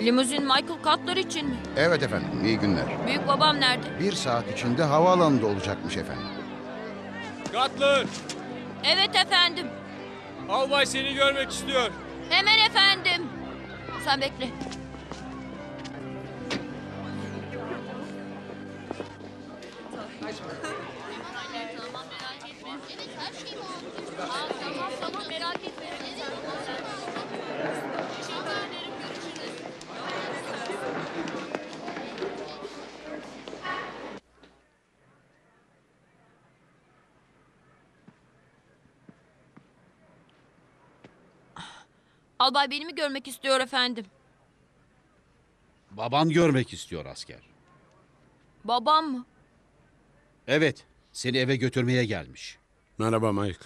Limuzin Michael Cutler için mi? Evet efendim, iyi günler. Büyük babam nerede? Bir saat içinde havaalanında olacakmış efendim. Cutler, Evet efendim. albay seni görmek istiyor. Hemen efendim. Sen bekle. Albay beni mi görmek istiyor efendim? Baban görmek istiyor asker. Babam mı? Evet, seni eve götürmeye gelmiş. Merhaba Mike.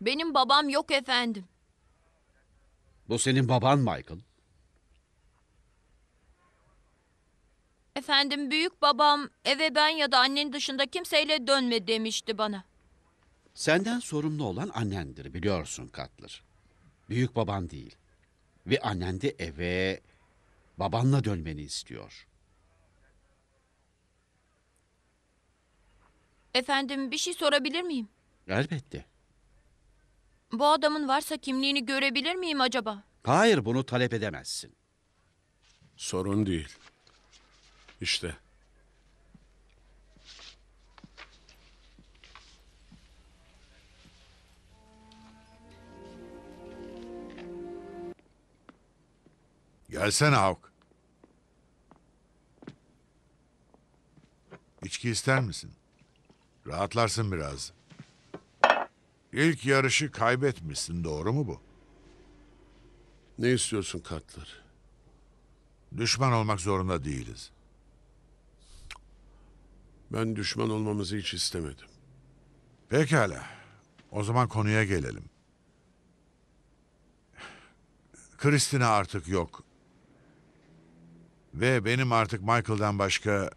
Benim babam yok efendim. Bu senin baban Michael. Efendim büyük babam eve ben ya da annen dışında kimseyle dönme demişti bana. Senden sorumlu olan annendir biliyorsun Cutler. Büyük baban değil. Ve annen de eve babanla dönmeni istiyor. Efendim bir şey sorabilir miyim? Elbette. Bu adamın varsa kimliğini görebilir miyim acaba? Hayır bunu talep edemezsin. Sorun değil. İşte. Gelsene Havk. İçki ister misin? Rahatlarsın biraz. İlk yarışı kaybetmişsin, doğru mu bu? Ne istiyorsun Cutler? Düşman olmak zorunda değiliz. Ben düşman olmamızı hiç istemedim. Pekala. O zaman konuya gelelim. Kristina artık yok. Ve benim artık Michael'dan başka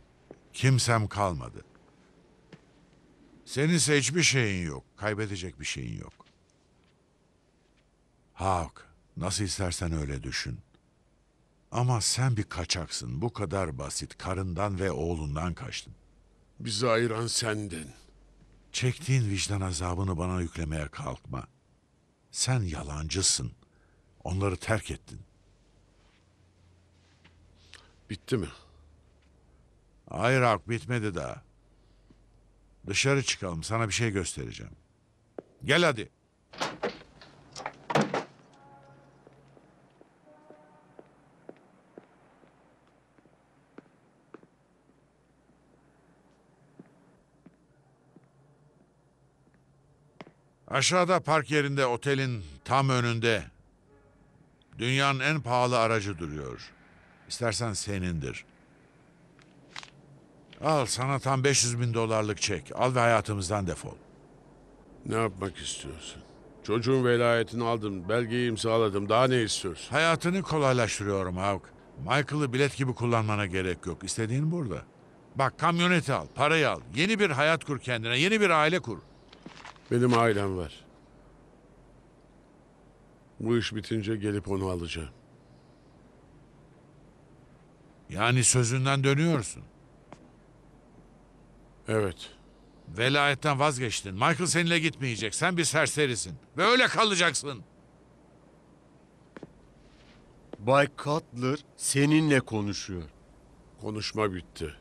kimsem kalmadı. Senin ise hiçbir şeyin yok. Kaybedecek bir şeyin yok. Hawk, nasıl istersen öyle düşün. Ama sen bir kaçaksın. Bu kadar basit. Karından ve oğlundan kaçtın. Bizi ayıran sendin. Çektiğin vicdan azabını bana yüklemeye kalkma. Sen yalancısın. Onları terk ettin. Bitti mi? Hayır Hak bitmedi daha. Dışarı çıkalım sana bir şey göstereceğim. Gel hadi. Aşağıda park yerinde otelin tam önünde dünyanın en pahalı aracı duruyor. İstersen senindir. Al sana tam 500 bin dolarlık çek. Al ve hayatımızdan defol. Ne yapmak istiyorsun? Çocuğun velayetini aldım, belgeyi imzaladım. Daha ne istiyorsun? Hayatını kolaylaştırıyorum Havk. Michael'ı bilet gibi kullanmana gerek yok. İstediğin burada. Bak kamyoneti al, parayı al. Yeni bir hayat kur kendine, yeni bir aile kur. Benim ailem var. Bu iş bitince gelip onu alacağım. Yani sözünden dönüyorsun. Evet. Velayetten vazgeçtin. Michael seninle gitmeyecek. Sen bir serserisin. Ve öyle kalacaksın. Bay Cutler seninle konuşuyor. Konuşma bitti.